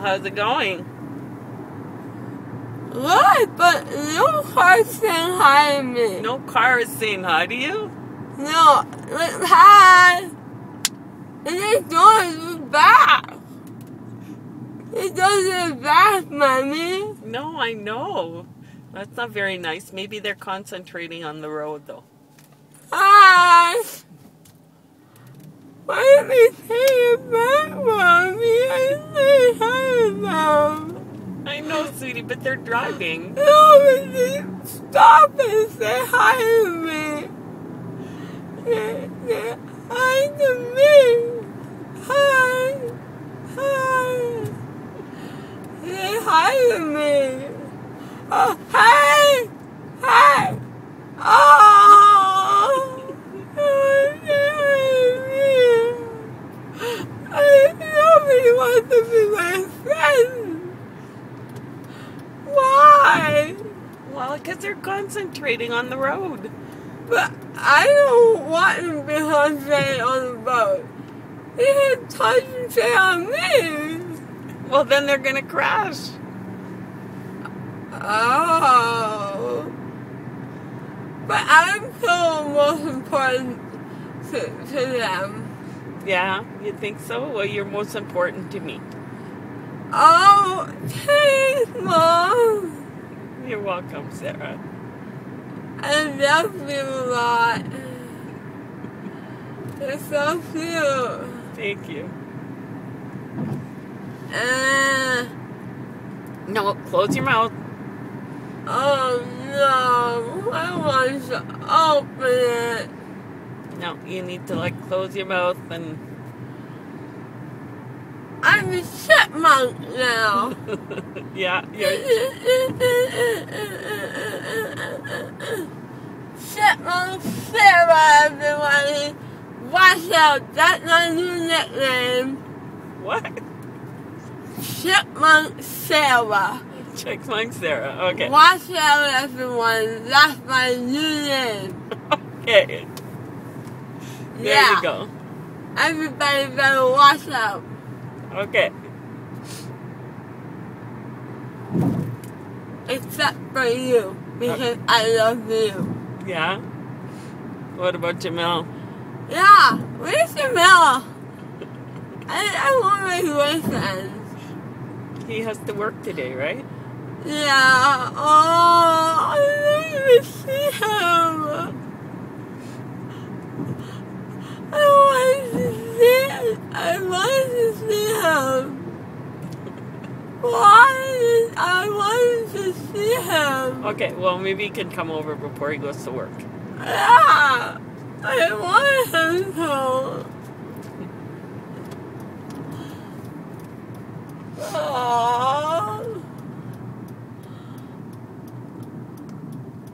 How's it going? What? But no car's saying hi to me. No car is saying hi to you? No. Like, hi. And it goes back. It goes back, mommy. No, I know. That's not very nice. Maybe they're concentrating on the road, though. Hi. Why did they say it back, mommy? I say hi to them. I know, sweetie, but they're driving. No, they stop and say hi to me. Say, say hi to me. Hi. Hi. Say hi to me. Oh, hi. Hi. Oh. I, nobody wants to be my friend. Why? Because they're concentrating on the road. But I don't want to be concentrated on the boat. They can concentrate on me. Well, then they're going to crash. Oh. But I'm still most important to, to them. Yeah, you think so? Well, you're most important to me. Oh, thanks, Mom. You're welcome, Sara. I love you a lot. You're so cute. Thank you. Uh, No, close your mouth. oh no, I want to open it. No, you need to like close your mouth and I'm a chipmunk now. yeah, you're Chipmunk Sara, everybody. Watch out, that's my new nickname. what? Chipmunk Sara. Chipmunk Sara. Okay. Watch out, everyone. That's my new name. Okay. There yeah. you go. Everybody better watch out. Okay. Except for you. Because I love you. Yeah. What about Jamel? Yeah. Where's Jamila? I, I want my boyfriend. He has to work today, right? Yeah. Oh, I don't even see him. I want to see I want to see him. Why? I wanted to see him. Okay, well maybe he can come over before he goes to work. Yeah. I want him to. Aww.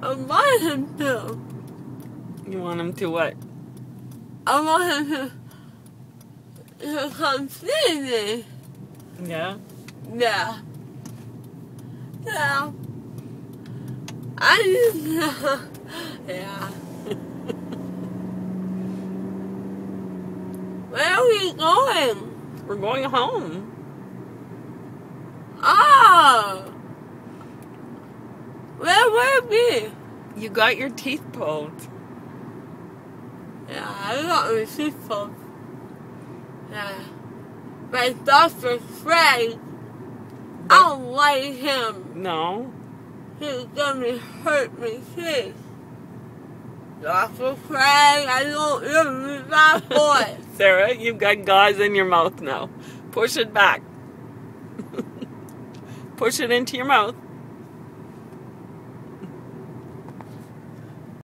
I want him to. You want him to what? I want him to, to come see me. Yeah? Yeah. Yeah. I just, yeah. Where are we going? We're going home. Oh. Where will we? You got your teeth pulled. Yeah, I got my teeth pulled. Yeah. My doctor I don't like him. No. He's gonna hurt me teeth. Dr. Craig, I don't with that boy. Sara, you've got gauze in your mouth now. Push it back. Push it into your mouth.